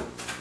あ!